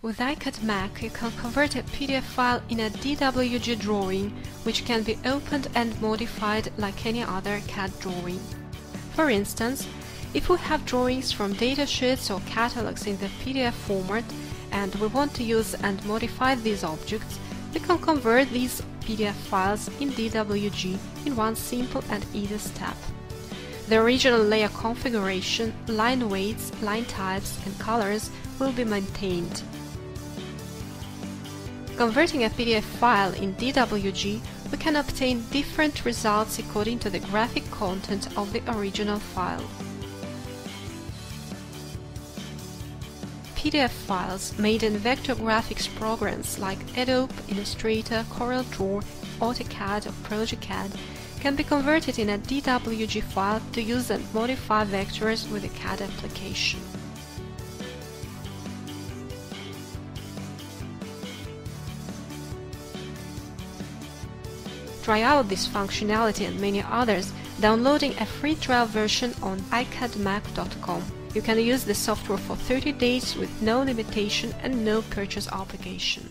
With iCADMac, you can convert a PDF file in a DWG drawing, which can be opened and modified like any other CAD drawing. For instance, if we have drawings from datasheets or catalogs in the PDF format and we want to use and modify these objects, we can convert these PDF files in DWG in one simple and easy step. The original layer configuration, line weights, line types and colors will be maintained. Converting a PDF file in DWG, we can obtain different results according to the graphic content of the original file. PDF files made in vector graphics programs like Adobe, Illustrator, CorelDRAW, AutoCAD or progeCAD can be converted in a DWG file to use and modify vectors with the CAD application. Try out this functionality and many others downloading a free trial version on icadmac.com. You can use the software for 30 days with no limitation and no purchase obligation.